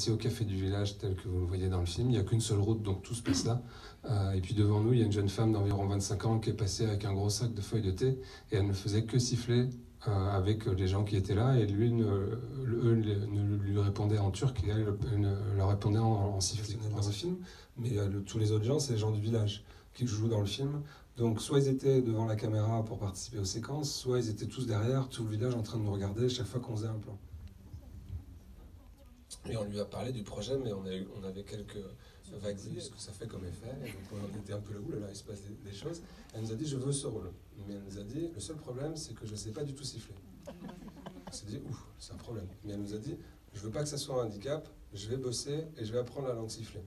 assis au café du village tel que vous le voyez dans le film. Il n'y a qu'une seule route, donc tout se passe là. Euh, et puis devant nous, il y a une jeune femme d'environ 25 ans qui est passée avec un gros sac de feuilles de thé et elle ne faisait que siffler euh, avec les gens qui étaient là et lui ne, eux ne lui répondait en turc et elle leur répondait en, en sifflant dans le film. Mais tous les autres gens, c'est les gens du village qui jouent dans le film. Donc soit ils étaient devant la caméra pour participer aux séquences, soit ils étaient tous derrière, tout le village en train de nous regarder chaque fois qu'on faisait un plan. Et on lui a parlé du projet, mais on, avait quelques vagues de ce que ça fait comme effet. Et donc on était un peu là, là, il se passe des, choses. Elle nous a dit, je veux ce rôle. Mais elle nous a dit, le seul problème, c'est que je ne sais pas du tout siffler. On s'est dit, ouf, c'est un problème. Mais elle nous a dit, je veux pas que ça soit un handicap, je vais bosser et je vais apprendre la langue siffler.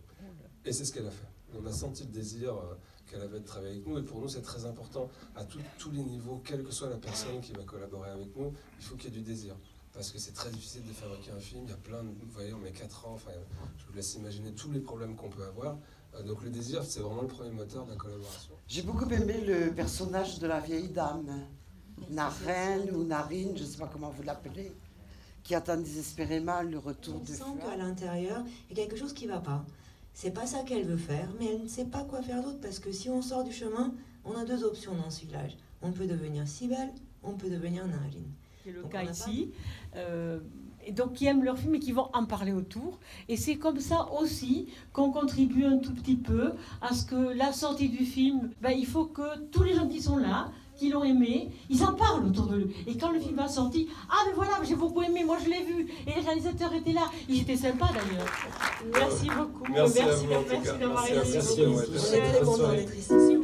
Et c'est ce qu'elle a fait. On a senti le désir euh, qu'elle avait de travailler avec nous. Et pour nous, c'est très important à tous les niveaux, quelle que soit la personne qui va collaborer avec nous, il faut qu'il y ait du désir parce que c'est très difficile de fabriquer un film. Il y a plein de. Vous voyez, on met 4 ans. Enfin, je vous laisse imaginer tous les problèmes qu'on peut avoir. Euh, donc le désir, c'est vraiment le premier moteur de la collaboration. J'ai beaucoup aimé le personnage de la vieille dame, Narine ou Narine, je ne sais pas comment vous l'appelez, qui attend désespérément le retour on de sent qu'à l'intérieur, il y a quelque chose qui ne va pas. C'est pas ça qu'elle veut faire, mais elle ne sait pas quoi faire d'autre parce que si on sort du chemin, on a deux options dans ce village. On peut devenir Sibel, on peut devenir Narine c'est le cas ici, euh, et donc qui aiment leur film et qui vont en parler autour. Et c'est comme ça aussi qu'on contribue un tout petit peu à ce que la sortie du film, ben, il faut que tous les gens qui sont là, qui l'ont aimé, ils en parlent autour de lui. Et quand le film va sortir, ah mais voilà, j'ai beaucoup aimé, moi je l'ai vu, et les réalisateurs étaient là, ils étaient sympas d'ailleurs. Merci beaucoup, merci, merci, merci, d'avoir été est ici.